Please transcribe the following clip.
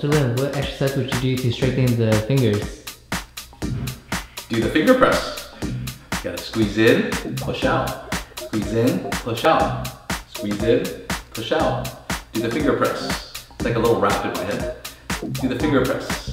Dr. What exercise would you do to strengthen the fingers? Do the finger press. You gotta squeeze in, push out. Squeeze in, push out. Squeeze in, push out. Do the finger press. It's like a little rap in my head. Do the finger press.